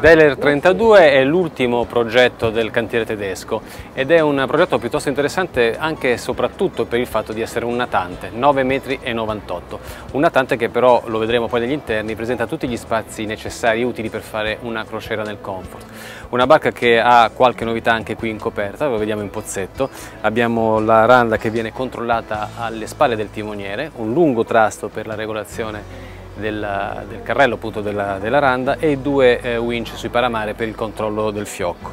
Deller 32 è l'ultimo progetto del cantiere tedesco ed è un progetto piuttosto interessante anche e soprattutto per il fatto di essere un natante, 9,98 metri. Un natante che però, lo vedremo poi negli interni, presenta tutti gli spazi necessari e utili per fare una crociera nel comfort. Una barca che ha qualche novità anche qui in coperta, lo vediamo in pozzetto. Abbiamo la randa che viene controllata alle spalle del timoniere, un lungo trasto per la regolazione del, del carrello appunto della, della, randa e due eh, winch sui paramare per il controllo del fiocco.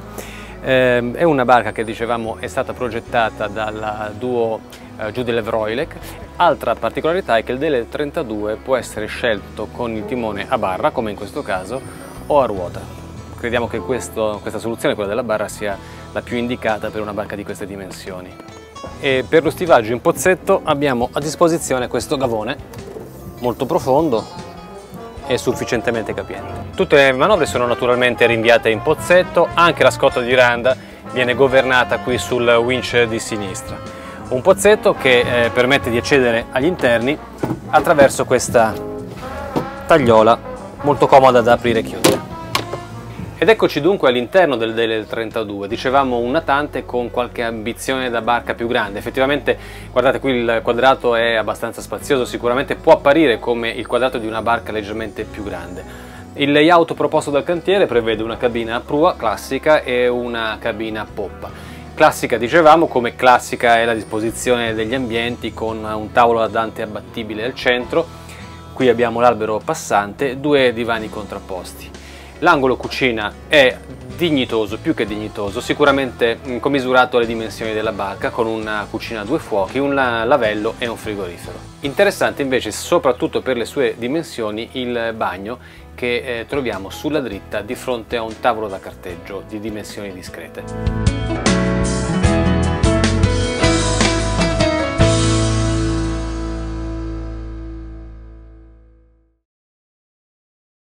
Eh, è una barca che dicevamo è stata progettata dalla duo eh, Judelev Roilek. Altra particolarità è che il DL32 può essere scelto con il timone a barra, come in questo caso, o a ruota. Crediamo che questo, questa soluzione, quella della barra, sia la più indicata per una barca di queste dimensioni. E per lo stivaggio in pozzetto abbiamo a disposizione questo gavone molto profondo e sufficientemente capiente. Tutte le manovre sono naturalmente rinviate in pozzetto, anche la scotta di randa viene governata qui sul winch di sinistra. Un pozzetto che eh, permette di accedere agli interni attraverso questa tagliola molto comoda da aprire e chiudere. Ed eccoci dunque all'interno del del 32, dicevamo un natante con qualche ambizione da barca più grande, effettivamente guardate qui il quadrato è abbastanza spazioso, sicuramente può apparire come il quadrato di una barca leggermente più grande. Il layout proposto dal cantiere prevede una cabina a prua classica e una cabina a poppa. Classica dicevamo, come classica è la disposizione degli ambienti con un tavolo da Dante abbattibile al centro, qui abbiamo l'albero passante due divani contrapposti. L'angolo cucina è dignitoso, più che dignitoso, sicuramente mm, commisurato alle dimensioni della barca con una cucina a due fuochi, un lavello e un frigorifero. Interessante invece soprattutto per le sue dimensioni il bagno che eh, troviamo sulla dritta di fronte a un tavolo da carteggio di dimensioni discrete.